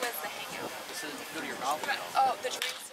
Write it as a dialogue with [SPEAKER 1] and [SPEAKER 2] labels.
[SPEAKER 1] was the hangout.
[SPEAKER 2] This is go to your mouth.
[SPEAKER 1] Oh, the drinks